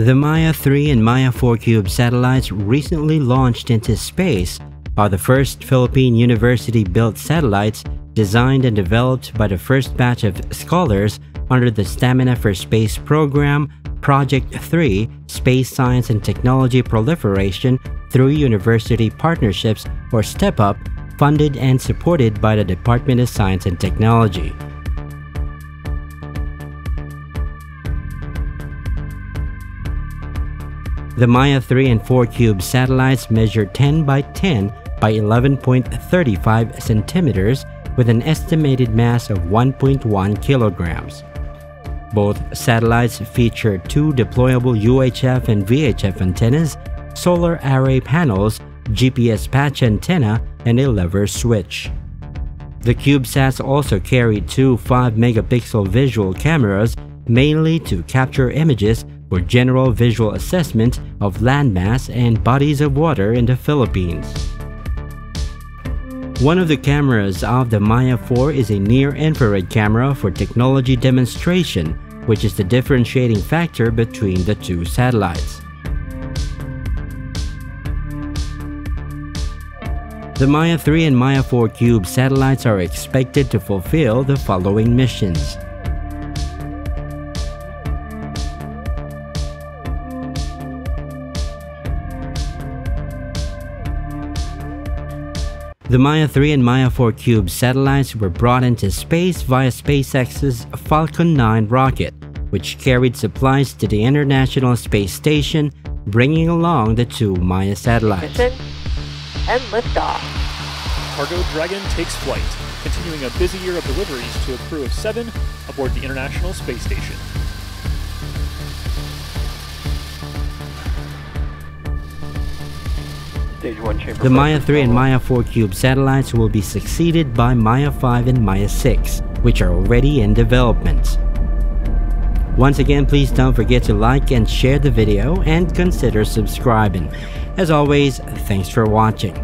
The Maya 3 and Maya 4 Cube satellites recently launched into space are the first Philippine university-built satellites designed and developed by the first batch of scholars under the Stamina for Space program Project 3 Space Science and Technology Proliferation through University Partnerships or STEP UP funded and supported by the Department of Science and Technology. The Maya 3 and 4 Cube satellites measure 10 by 10 by 11.35 centimeters with an estimated mass of 1.1 kilograms. Both satellites feature two deployable UHF and VHF antennas, solar array panels, GPS patch antenna, and a lever switch. The CubeSats also carry two 5-megapixel visual cameras mainly to capture images for general visual assessment of landmass and bodies of water in the Philippines. One of the cameras of the Maya 4 is a near-infrared camera for technology demonstration, which is the differentiating factor between the two satellites. The Maya 3 and Maya 4 Cube satellites are expected to fulfill the following missions. The Maya 3 and Maya 4 Cube satellites were brought into space via SpaceX's Falcon 9 rocket, which carried supplies to the International Space Station, bringing along the two Maya satellites. Mission and liftoff. Cargo Dragon takes flight, continuing a busy year of deliveries to a crew of seven aboard the International Space Station. The Maya 3 and Maya 4 Cube satellites will be succeeded by Maya 5 and Maya 6, which are already in development. Once again, please don't forget to like and share the video and consider subscribing. As always, thanks for watching.